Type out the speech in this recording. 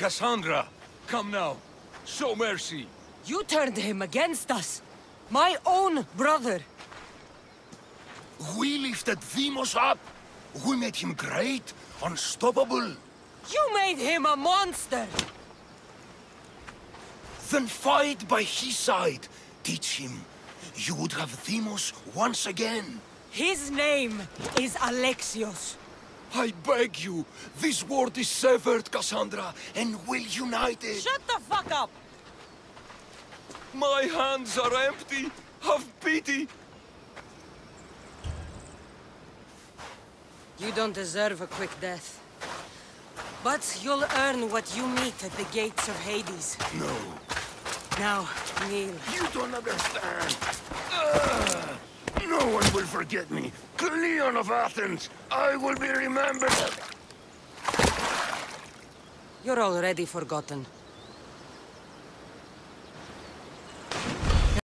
Kassandra, come now. Show mercy. You turned him against us. My own brother. We lifted Deimos up. We made him great, unstoppable. You made him a monster. Then fight by his side. Teach him. You would have Deimos once again. His name is Alexios. I beg you, this world is severed, Kassandra, and will unite it. Shut the fuck up! My hands are empty. Have pity. You don't deserve a quick death. But you'll earn what you meet at the gates of Hades. No, Now, kneel. you don't understand. Ugh. no one will forget me. Kleon of Athens, I will be remembered. You're already forgotten.